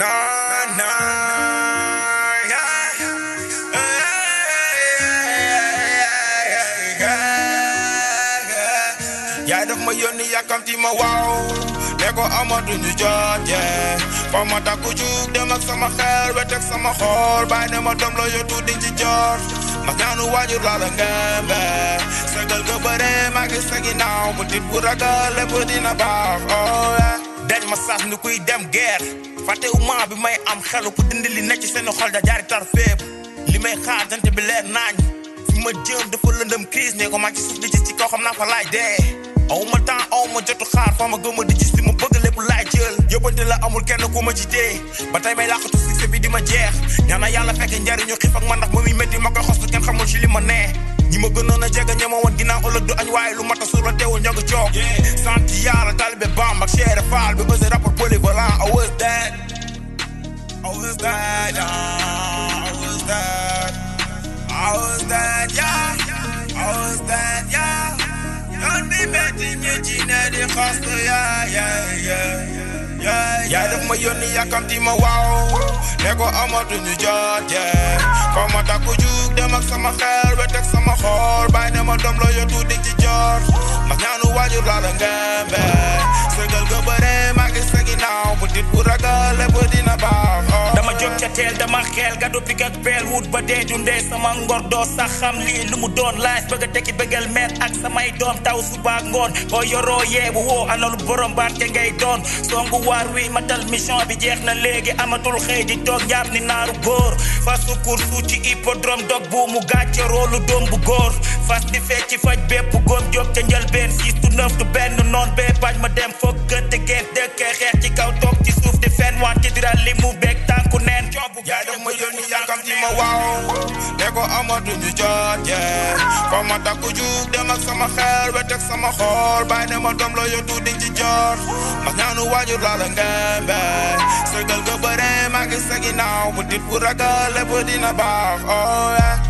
Nah, nah, yeah. Yeah, dok ma yoni ya kam ti ma wow Lego amadu ñu jot yeah Fa ma takku juk dem ak sama xel wet ak sama xol Bay ne ma dom lo yo tuddi ci jor Ma ñaanu wajur la la ngembe Segal ko bëre ma gis sa ginnaaw Mu dit bu ragal lépp dina baax oh yeah Dañ ma sax nu kuy dem guerre fàttewuma bi may am xelu pour dindi li nekk ci seen xol da jaari tar feeb li may xaar jant bi leer naañ fi ma jëm dafa lëndëm ne ko maa ci suuf di gis ci kaw xam naa fa laay dee aw ma temps aw ma jotu xaar amul kenn ku ma ci tee ba tey may làqatu succès bi di ma jeex ñaan na yàlla fekk njariñu xiif ak ma ndax ma muy métti ma koy xostu kenn xamul ci li ma nee ñi ma gënoon a jege ñama woon ginnaaw ëllëg du añ waaye lu ma ta suura teewul ñoo sant yàlla taalibe Bamba I xaste yaay yaay yaay yaay def ma yónni yàkkamti ma waaw ne ko amatuñu jot yee ko ma takku jug dem ak sama xel ba teg sama xool bàyyi ne ma doom la yo tuuti ci jor ma ñaanu waajur laa la ngembe go nga bëre maa ngi teel dama xeel gàddu pik ak peel wut ba dee dundee sama ngor doo sax xam lii lu mu doon laaj bëgg a tekki bëggal meen ak samay doom taw suba ngoon boo yoroo yeebu woo analu borom baat ngay doon songu waar wi matal mission bi jeex na léegi amatul xëy di toog njaab ni naaru góor fas su kursu ci hippodrome dog bu mu gàcce roolu doom bu góor fas di fecc ci faj bépp góom jóg ca njëlbeen six to neuf du benn noon bee bañ ma dem foog gënte dëkkee ko amatuñu jot yee fa ma takku jug sama xel wet ak sama xool bàyyi ne ma doom la yottu diñ ci jot ma ñaanu waajur laa la ngembe sëgal ga bëre sa ginnaaw bu dit bu ragal lépp baax oh